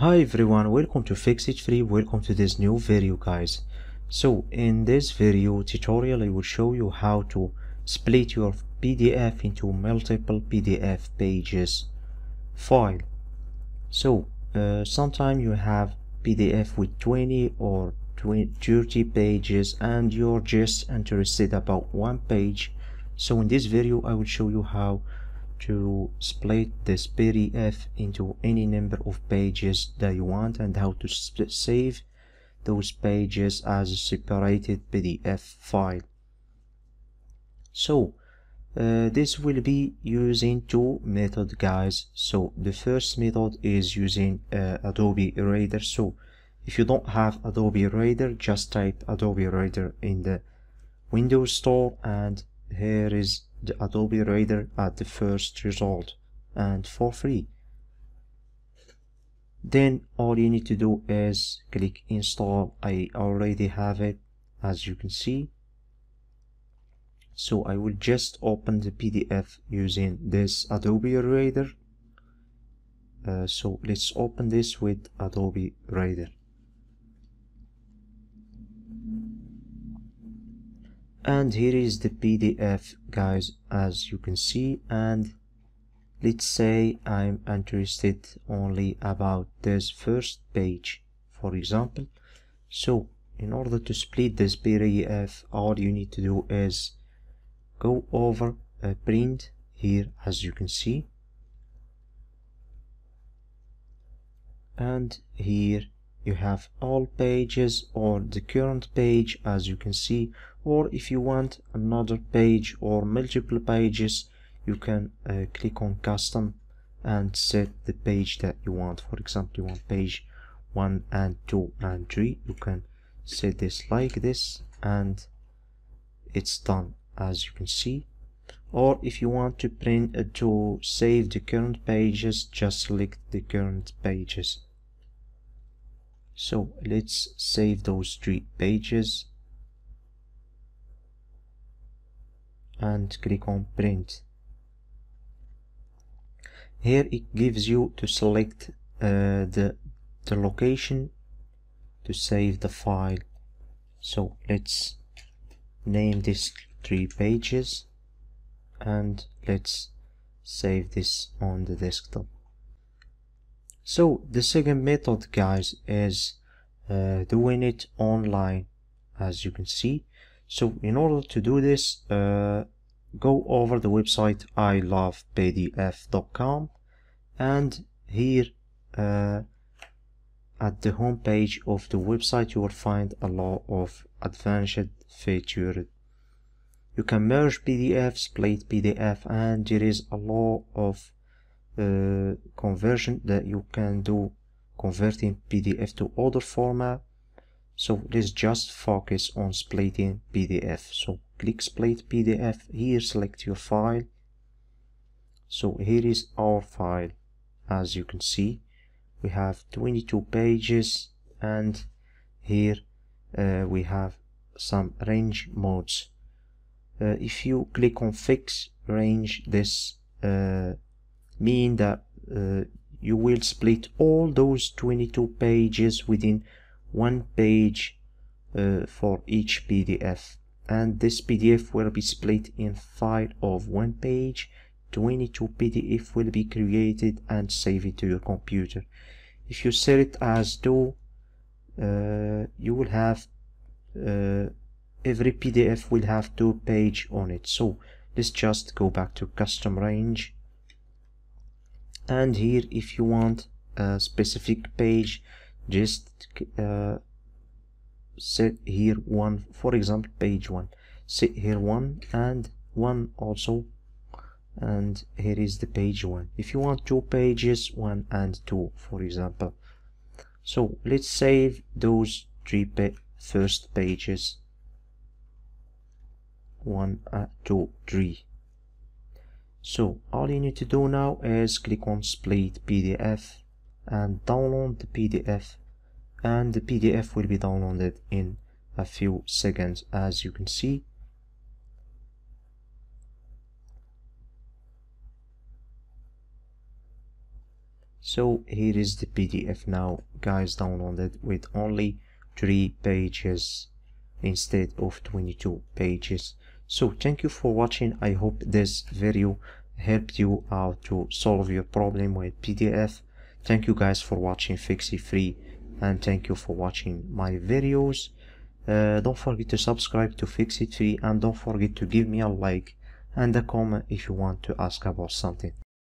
Hi everyone, welcome to Fix It Free, welcome to this new video guys. So in this video tutorial I will show you how to split your PDF into multiple PDF pages file. So uh, sometimes you have PDF with 20 or 20, 30 pages and you're just interested about one page. So in this video I will show you how to split this PDF into any number of pages that you want and how to save those pages as a separated PDF file. So uh, this will be using two methods guys so the first method is using uh, Adobe Reader so if you don't have Adobe Reader just type Adobe Reader in the Windows Store and here is the Adobe Reader at the first result and for free. Then all you need to do is click install. I already have it as you can see. So I will just open the PDF using this Adobe Reader. Uh, so let's open this with Adobe Reader. And here is the PDF guys as you can see. And let's say I'm interested only about this first page for example. So in order to split this PDF all you need to do is go over a print here as you can see. And here you have all pages or the current page as you can see or if you want another page or multiple pages you can uh, click on custom and set the page that you want. For example you want page 1 and 2 and 3 you can set this like this and it's done as you can see. Or if you want to print uh, to save the current pages just select the current pages so let's save those three pages and click on print. Here it gives you to select uh, the the location to save the file. So let's name this three pages and let's save this on the desktop so the second method guys is uh, doing it online as you can see. So in order to do this uh, go over the website ilovepdf.com and here uh, at the home page of the website you will find a lot of advanced features. You can merge PDF, split PDF and there is a lot of uh, conversion that you can do converting PDF to other format. So let's just focus on splitting PDF so click split PDF here select your file. So here is our file. As you can see we have 22 pages and here uh, we have some range modes. Uh, if you click on fix range this uh, mean that uh, you will split all those 22 pages within one page uh, for each PDF and this PDF will be split in file of one page. 22 PDF will be created and saved to your computer. If you set it as do uh, you will have uh, every PDF will have two page on it. So let's just go back to custom range and here if you want a specific page just uh, set here one for example page one. Set here one and one also. And here is the page one. If you want two pages one and two for example. So let's save those three pa first pages. One uh, two three so all you need to do now is click on split PDF and download the PDF and the PDF will be downloaded in a few seconds as you can see. So here is the pdf now. Guys downloaded with only three pages instead of 22 pages so thank you for watching. I hope this video helped you out to solve your problem with pdf thank you guys for watching fix it free and thank you for watching my videos. Uh, don't forget to subscribe to fix it free and don't forget to give me a like and a comment if you want to ask about something